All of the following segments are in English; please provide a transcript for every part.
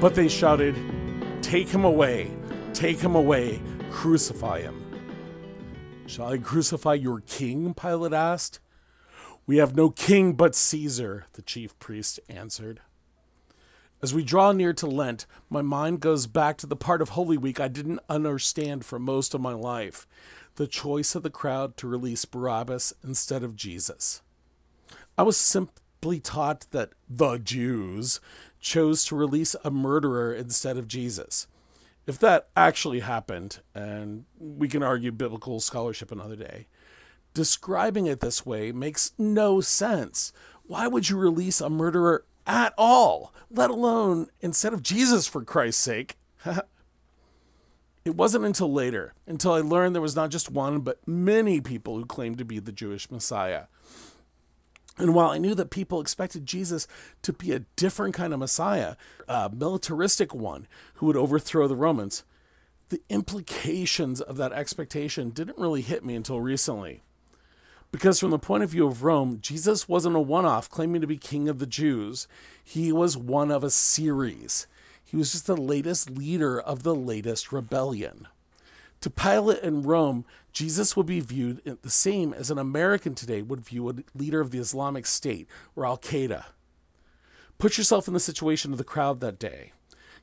But they shouted, Take him away, take him away, crucify him. Shall I crucify your king? Pilate asked. We have no king but Caesar, the chief priest answered. As we draw near to Lent, my mind goes back to the part of Holy Week I didn't understand for most of my life the choice of the crowd to release Barabbas instead of Jesus. I was taught that the Jews chose to release a murderer instead of Jesus. If that actually happened, and we can argue biblical scholarship another day, describing it this way makes no sense. Why would you release a murderer at all, let alone instead of Jesus, for Christ's sake? it wasn't until later, until I learned there was not just one, but many people who claimed to be the Jewish Messiah. And while I knew that people expected Jesus to be a different kind of Messiah, a militaristic one who would overthrow the Romans, the implications of that expectation didn't really hit me until recently. Because from the point of view of Rome, Jesus wasn't a one off claiming to be king of the Jews. He was one of a series. He was just the latest leader of the latest rebellion. To Pilate in Rome, Jesus would be viewed the same as an American today would view a leader of the Islamic State or Al Qaeda. Put yourself in the situation of the crowd that day.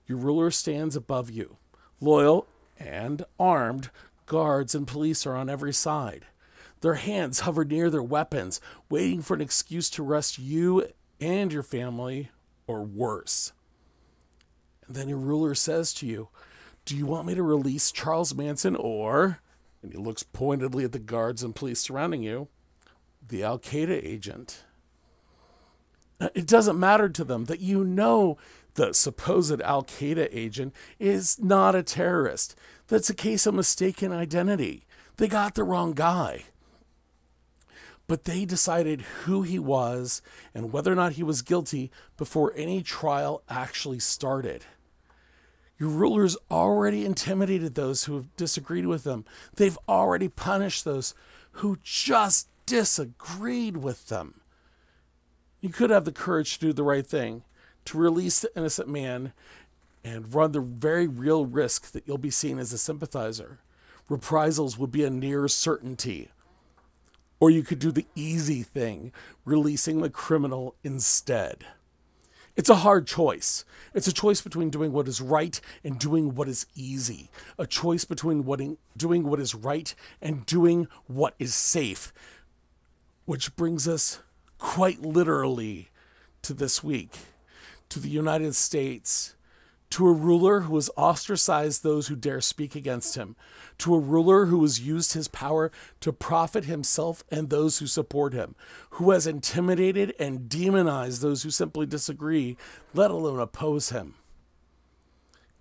Your ruler stands above you. Loyal and armed guards and police are on every side. Their hands hover near their weapons, waiting for an excuse to arrest you and your family, or worse. And then your ruler says to you, Do you want me to release Charles Manson or, and he looks pointedly at the guards and police surrounding you, the Al Qaeda agent? It doesn't matter to them that you know the supposed Al Qaeda agent is not a terrorist. That's a case of mistaken identity. They got the wrong guy but they decided who he was and whether or not he was guilty before any trial actually started. Your rulers already intimidated those who have disagreed with them. They've already punished those who just disagreed with them. You could have the courage to do the right thing, to release the innocent man and run the very real risk that you'll be seen as a sympathizer. Reprisals would be a near certainty. Or you could do the easy thing, releasing the criminal instead. It's a hard choice. It's a choice between doing what is right and doing what is easy. A choice between what in, doing what is right and doing what is safe. Which brings us quite literally to this week, to the United States to a ruler who has ostracized those who dare speak against him, to a ruler who has used his power to profit himself and those who support him, who has intimidated and demonized those who simply disagree, let alone oppose him.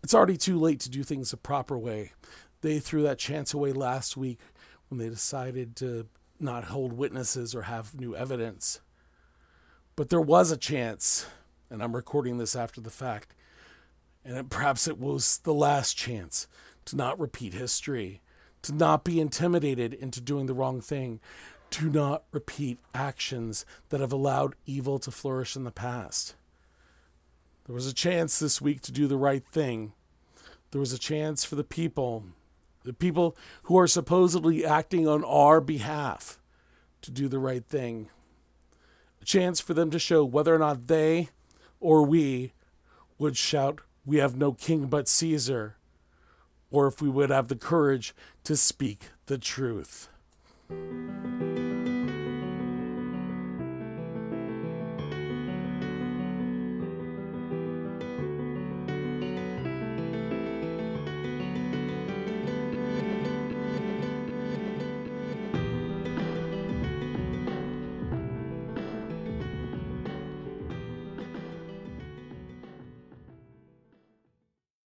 It's already too late to do things the proper way. They threw that chance away last week when they decided to not hold witnesses or have new evidence. But there was a chance, and I'm recording this after the fact and perhaps it was the last chance to not repeat history, to not be intimidated into doing the wrong thing, to not repeat actions that have allowed evil to flourish in the past. There was a chance this week to do the right thing. There was a chance for the people, the people who are supposedly acting on our behalf, to do the right thing. A chance for them to show whether or not they or we would shout we have no king but Caesar, or if we would have the courage to speak the truth.